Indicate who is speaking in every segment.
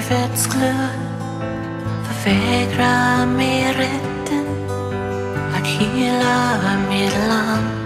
Speaker 1: livets glöd Förvägra mig rätten att hela mitt land.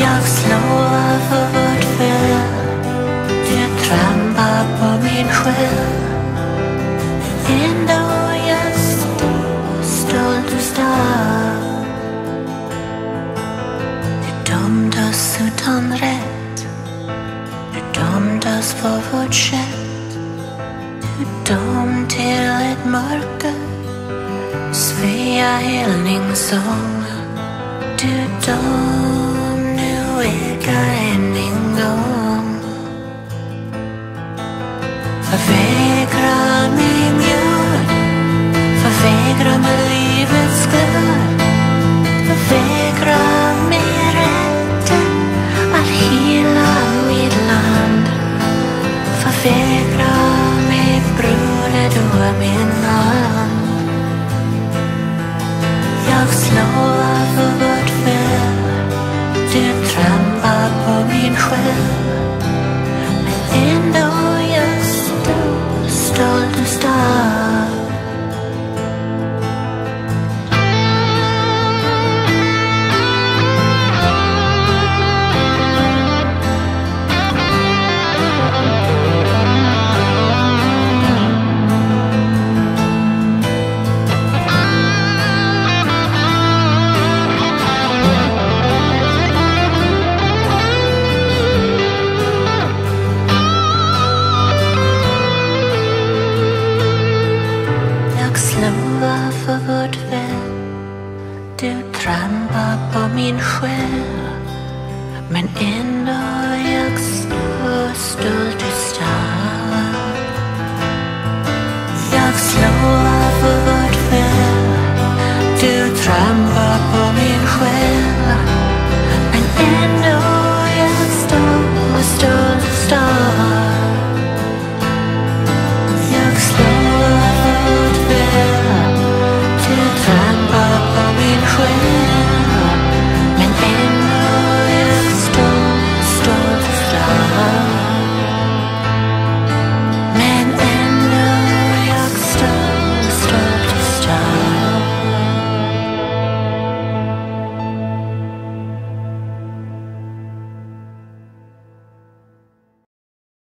Speaker 1: Jag slår för vårt fel Du trampar på min själ Ändå jag står stolt och stark Du dömde oss utan rätt Du dömde oss för vårt sätt Du dömde till ett mörker Svea hyllningssång Du dom nu ekar än en gång Förvägra mig mjöd Förvägra mig livets glöd Förvägra mig rätten att hela mitt min min sjæl, men ender